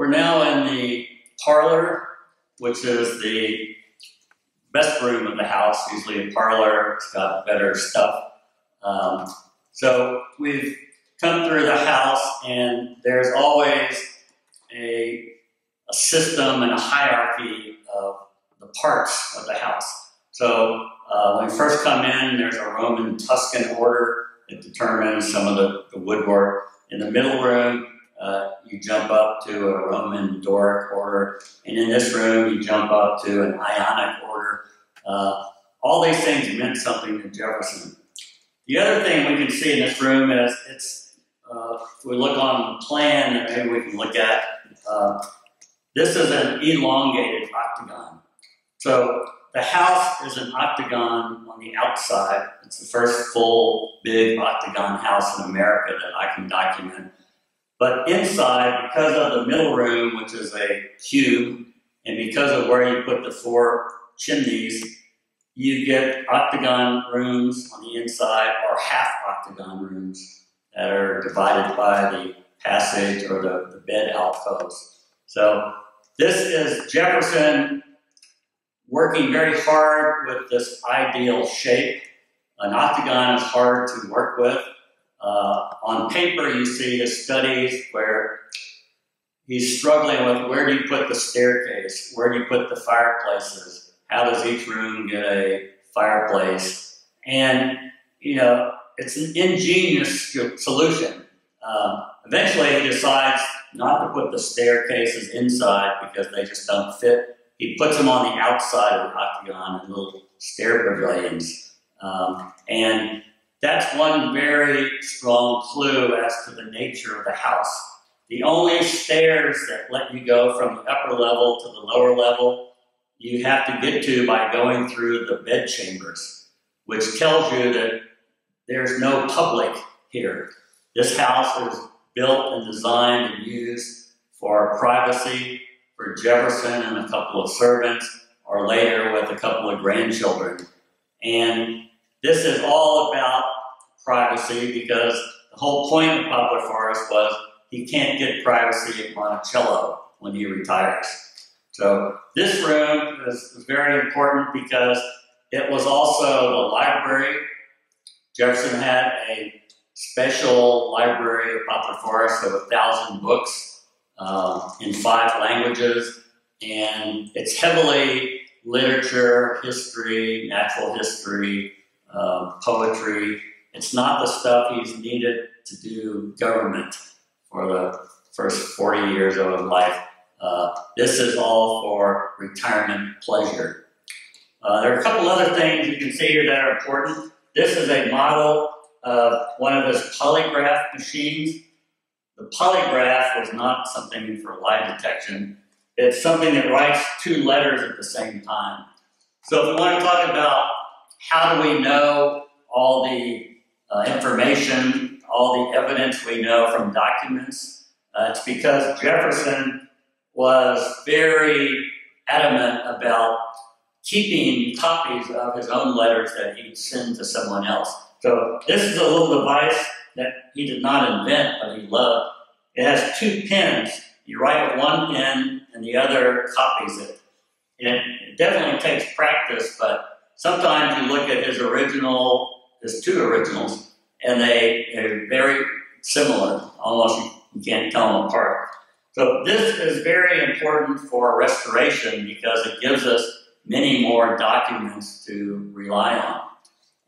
we're now in the parlor, which is the best room of the house, usually a parlor. It's got better stuff. Um, so we've come through the house, and there's always a, a system and a hierarchy of the parts of the house. So uh, when we first come in, there's a Roman Tuscan order that determines some of the, the woodwork. In the middle room, uh, you jump up to a Roman Doric order, and in this room, you jump up to an Ionic order. Uh, all these things meant something to Jefferson. The other thing we can see in this room is it's, uh, if we look on the plan that maybe we can look at, uh, this is an elongated octagon. So the house is an octagon on the outside. It's the first full big octagon house in America that I can document. But inside, because of the middle room, which is a cube, and because of where you put the four chimneys, you get octagon rooms on the inside or half octagon rooms that are divided by the passage or the, the bed alcoves. So this is Jefferson working very hard with this ideal shape. An octagon is hard to work with. Uh, on paper, you see his studies where he's struggling with where do you put the staircase? Where do you put the fireplaces? How does each room get a fireplace? And, you know, it's an ingenious solution. Um, eventually, he decides not to put the staircases inside because they just don't fit he puts them on the outside of the octagon in little stair pavilions. Um, and that's one very strong clue as to the nature of the house. The only stairs that let you go from the upper level to the lower level, you have to get to by going through the bed chambers, which tells you that there's no public here. This house is built and designed and used for privacy for Jefferson and a couple of servants, or later with a couple of grandchildren. And this is all about privacy because the whole point of Poplar Forest was he can't get privacy at Monticello when he retires. So this room is, very important because it was also the library. Jefferson had a special library of Poplar Forest of a thousand books uh, in five languages, and it's heavily literature, history, natural history, uh, poetry. It's not the stuff he's needed to do government for the first 40 years of his life. Uh, this is all for retirement pleasure. Uh, there are a couple other things you can see here that are important. This is a model of one of his polygraph machines. The polygraph was not something for lie detection. It's something that writes two letters at the same time. So if we want to talk about how do we know all the uh, information, all the evidence we know from documents, uh, it's because Jefferson was very adamant about keeping copies of his own letters that he'd send to someone else. So this is a little device that he did not invent, but he loved. It has two pens. You write with one pen, and the other copies it. And it definitely takes practice, but sometimes you look at his original, his two originals, and they, are very similar. Almost you can't tell them apart. So this is very important for restoration because it gives us many more documents to rely on.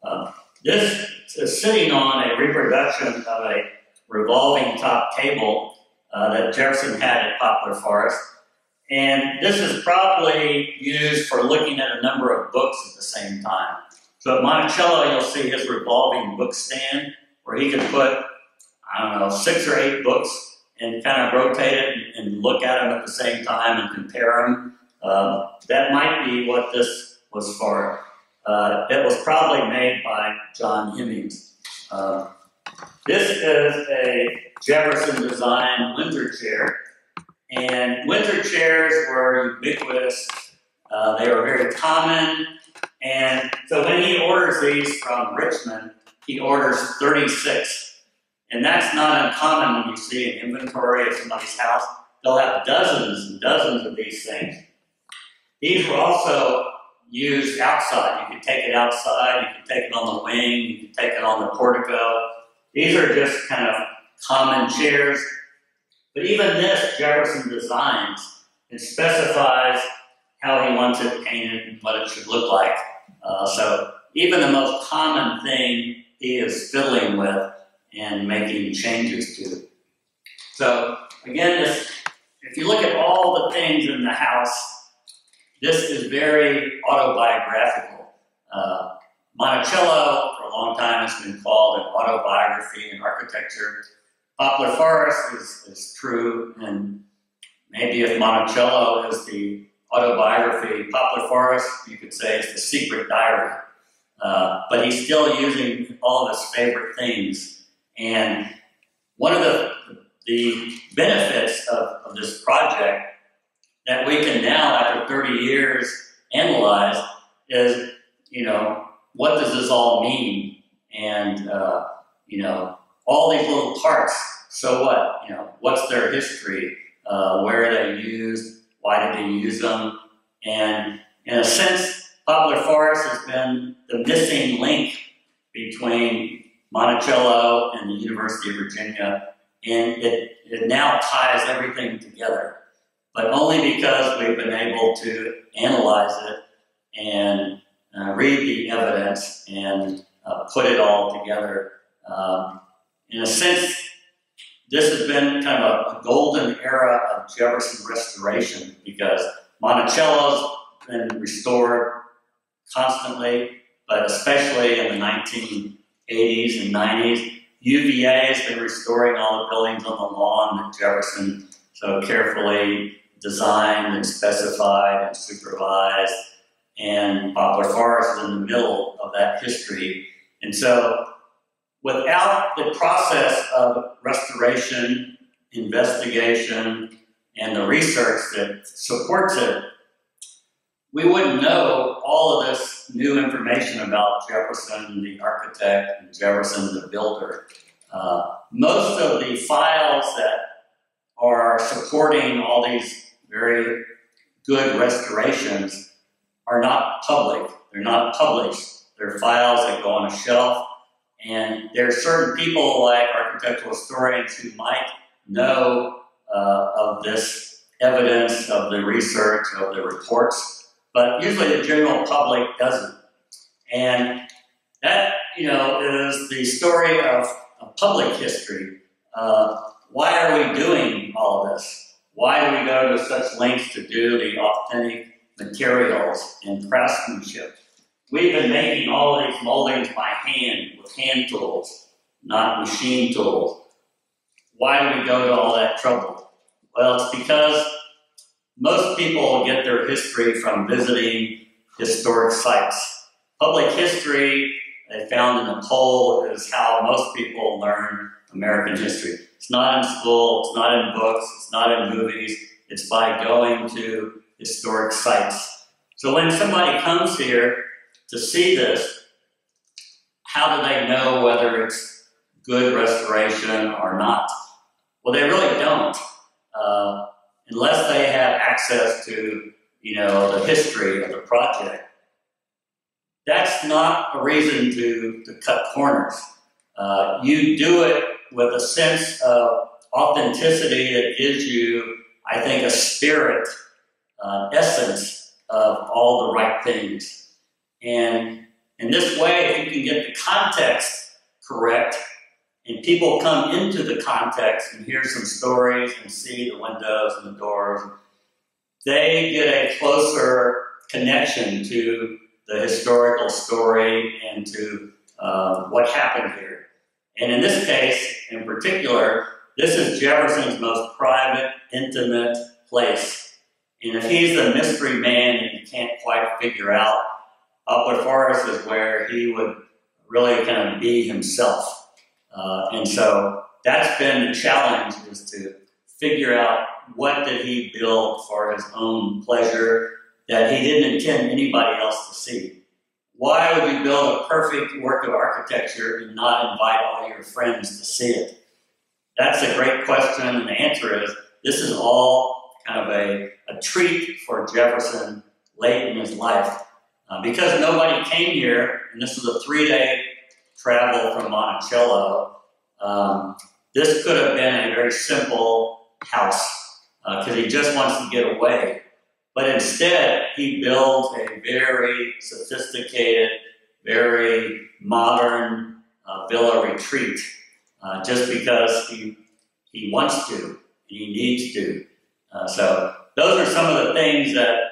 Uh, this is sitting on a reproduction of a revolving top table uh, that Jefferson had at Poplar Forest. And this is probably used for looking at a number of books at the same time. So at Monticello, you'll see his revolving book stand where he can put, I don't know, six or eight books and kind of rotate it and look at them at the same time and compare them. Uh, that might be what this was for. Uh, it was probably made by John Hemmings. Uh, this is a Jefferson design winter chair. And winter chairs were ubiquitous. Uh, they were very common. And so when he orders these from Richmond, he orders 36. And that's not uncommon when you see an inventory of somebody's house. they'll have dozens and dozens of these things. These were also used outside. You could take it outside, you could take it on the wing, you could take it on the portico. These are just kind of common chairs. But even this, Jefferson designs and specifies how he wants it painted and what it should look like. Uh, so even the most common thing he is fiddling with and making changes to. So again, this, if you look at all the things in the house, this is very autobiographical. Uh, Monticello, for a long time, has been called an autobiography in architecture. Poplar Forest is, is true, and maybe if Monticello is the autobiography, Poplar Forest, you could say, is the secret diary. Uh, but he's still using all of his favorite things. And one of the, the benefits of, of this project that we can now, after 30 years, analyze is, you know, what does this all mean? And, uh, you know, all these little parts, so what? You know, what's their history? Uh, where are they used? Why did they use them? And in a sense, Poplar Forest has been the missing link between Monticello and the University of Virginia, and it, it now ties everything together. But only because we've been able to analyze it and uh, read the evidence and uh, put it all together. Um, in a sense, this has been kind of a, golden era of Jefferson restoration because Monticello's been restored constantly, but especially in the 1980s and 90s. UVA has been restoring all the buildings on the lawn that Jefferson so carefully designed and specified and supervised. And Poplar Forest is in the middle of that history. And so without the process of restoration, investigation, and the research that supports it, we wouldn't know all of this new information about Jefferson, the architect, and Jefferson, the builder. Uh, most of the files that are supporting all these very good restorations are not public. They're not published. They're files that go on a shelf and there are certain people, like architectural historians, who might know uh, of this evidence, of the research, of the reports, but usually the general public doesn't. And that, you know, is the story of, of public history. Uh, why are we doing all this? Why do we go to such lengths to do the authentic materials and craftsmanship? We've been making all of these moldings by hand with hand tools, not machine tools. Why do we go to all that trouble? Well, it's because most people get their history from visiting historic sites. Public history, they found in a poll, is how most people learn American history. It's not in school, it's not in books, it's not in movies, it's by going to historic sites. So when somebody comes here to see this, how do they know whether it's good restoration or not? Well, they really don't, uh, unless they have access to, you know, the history of the project. That's not a reason to, to cut corners. Uh, you do it with a sense of authenticity that gives you, I think, a spirit, uh, essence of all the right things. And in this way, if you can get the context correct, and people come into the context and hear some stories and see the windows and the doors, they get a closer connection to the historical story and to uh, what happened here. And in this case, in particular, this is Jefferson's most private, intimate place. And if he's a mystery man and you can't quite figure out Poplar Forest is where he would really kind of be himself. Uh, and so that's been the challenge is to figure out what did he build for his own pleasure that he didn't intend anybody else to see. Why would you build a perfect work of architecture and not invite all your friends to see it? That's a great question, and the answer is This is all kind of a, a treat for Jefferson late in his life. Uh, because nobody came here, and this was a three day travel from Monticello, um, this could have been a very simple house because uh, he just wants to get away. But instead, he builds a very sophisticated, very modern uh, villa retreat uh, just because he, he wants to and he needs to. Uh, so, those are some of the things that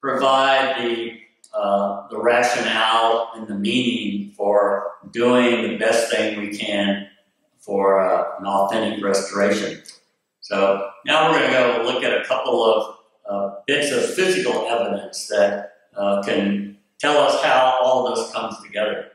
provide the, uh, the rationale and the meaning for doing the best thing we can for uh, an authentic restoration. So now we're going to go look at a couple of uh, bits of physical evidence that uh, can tell us how all this comes together.